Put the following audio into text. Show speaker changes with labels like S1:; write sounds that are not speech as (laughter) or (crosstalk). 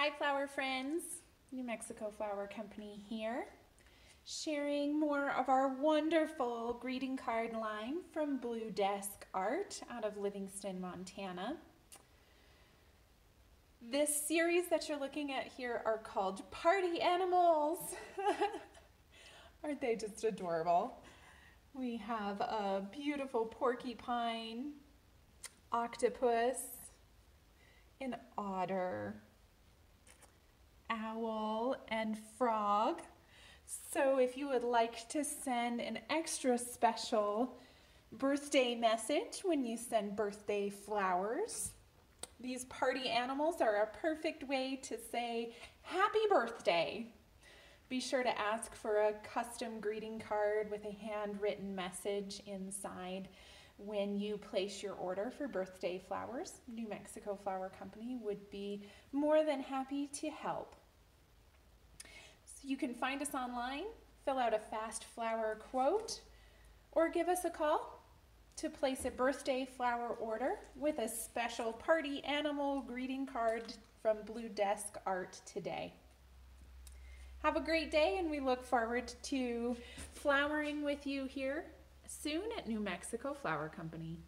S1: Hi flower friends, New Mexico Flower Company here, sharing more of our wonderful greeting card line from Blue Desk Art out of Livingston, Montana. This series that you're looking at here are called Party Animals. (laughs) Aren't they just adorable? We have a beautiful porcupine, octopus, an otter, owl, and frog. So if you would like to send an extra special birthday message when you send birthday flowers, these party animals are a perfect way to say happy birthday. Be sure to ask for a custom greeting card with a handwritten message inside when you place your order for birthday flowers. New Mexico Flower Company would be more than happy to help. You can find us online, fill out a fast flower quote, or give us a call to place a birthday flower order with a special party animal greeting card from Blue Desk Art today. Have a great day and we look forward to flowering with you here soon at New Mexico Flower Company.